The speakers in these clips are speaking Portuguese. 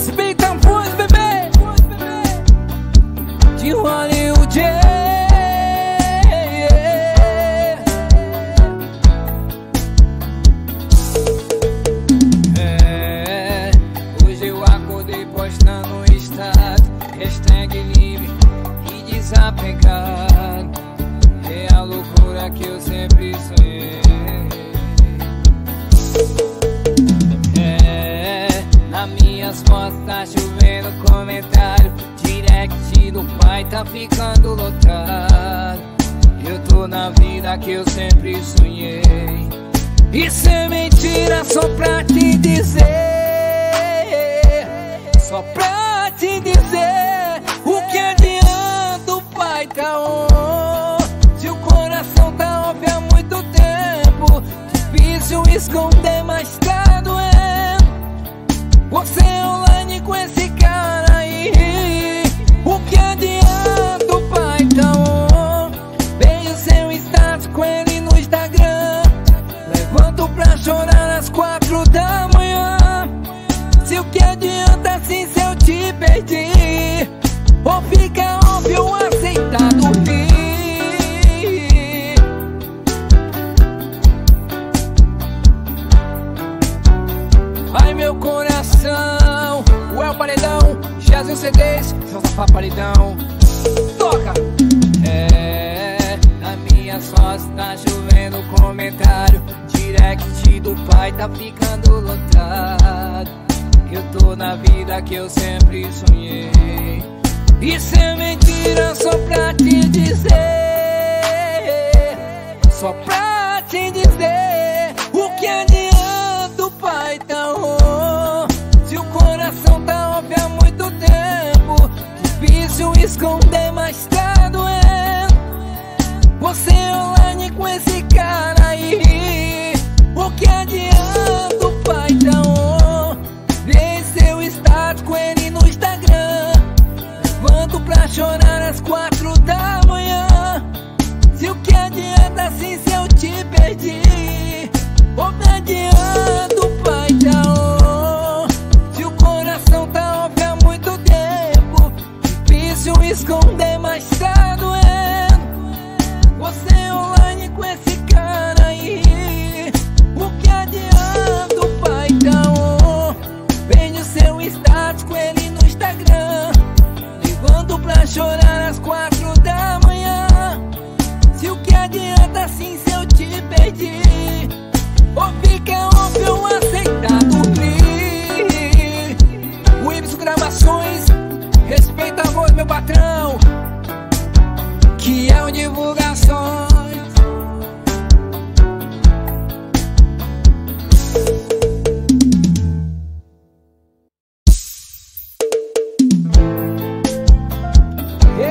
Respeita a voz, bebê De Hollywood É, hoje eu acordei postando estado Hashtag livre e desapegado É a loucura que eu sempre sonhei minhas fotos tá chovendo comentário Direct do pai tá ficando lotado. Eu tô na vida que eu sempre sonhei. Isso é mentira só pra te dizer. Só pra tá ficando lotado. Eu tô na vida que eu sempre sonhei. Isso é mentira só pra te dizer. Só pra te dizer O que adianta o pai tá Se o coração tá off há muito tempo Difícil esconder,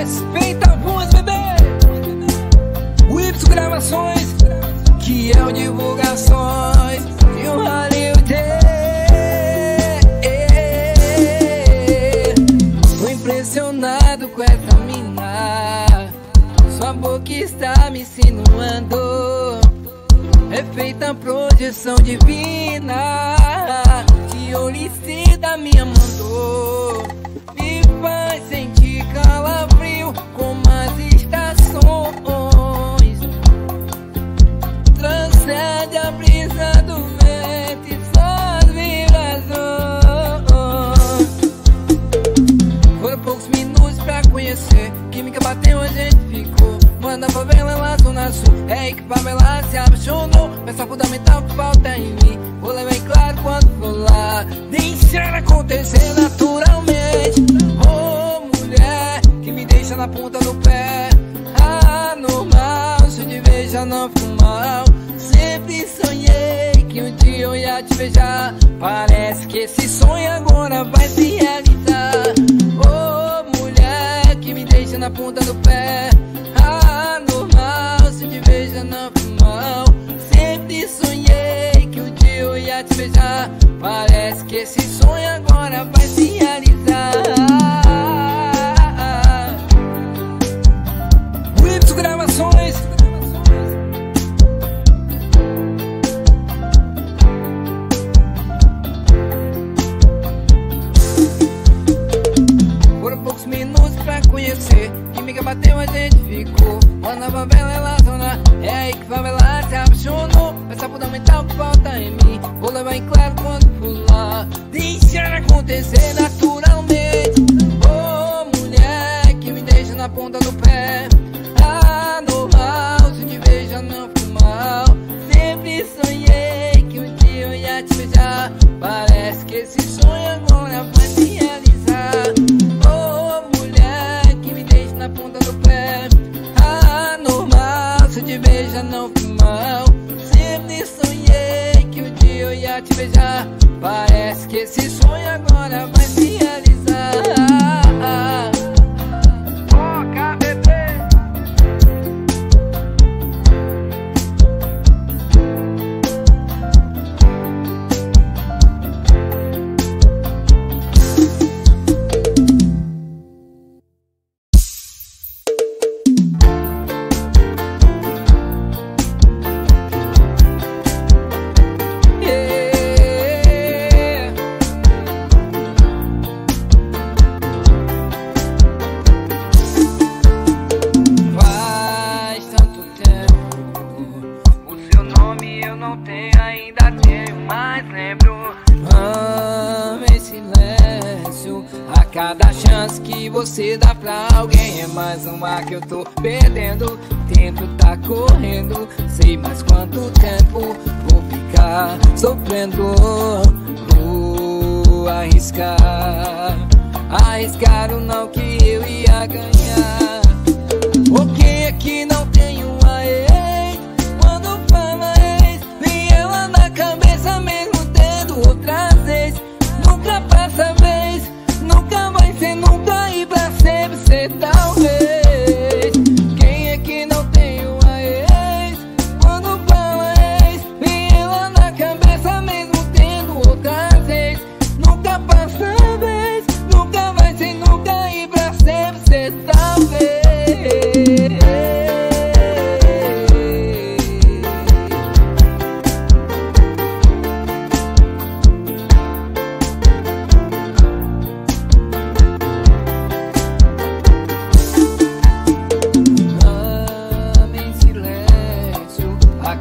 Respeita voz, bebê O Y Gravações Que é o Divulgações. De um Hollywood. Tô impressionado com essa mina. Sua boca está me insinuando. É feita projeção divina. Que Olicida me mandou Me faz Química bateu, a gente ficou. Manda favela lá, zona sul. É que favela se apaixonou. Pensa fundamental que falta em mim. Vou levar em claro quando for lá. Deixar acontecer naturalmente. Oh, mulher, que me deixa na ponta do pé. Anormal, se eu te vejo, não fico mal. Sempre sonhei que um dia eu ia te beijar. Parece que esse sonho agora vai se realizar. Deixa na Vou levar em claro quando pular. Deixar acontecer na tua Que esse sonho agora vai. que você dá pra alguém É mais uma que eu tô perdendo Tempo tá correndo Sei mais quanto tempo Vou ficar sofrendo Vou arriscar Arriscar o não que eu ia ganhar.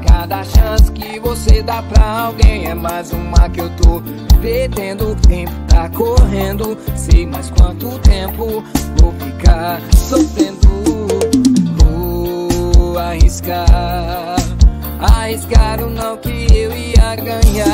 Cada chance que você dá pra alguém é mais uma que eu tô perdendo. O tempo tá correndo, sei mais quanto tempo vou ficar sofrendo. Vou arriscar, arriscar o não que eu ia ganhar.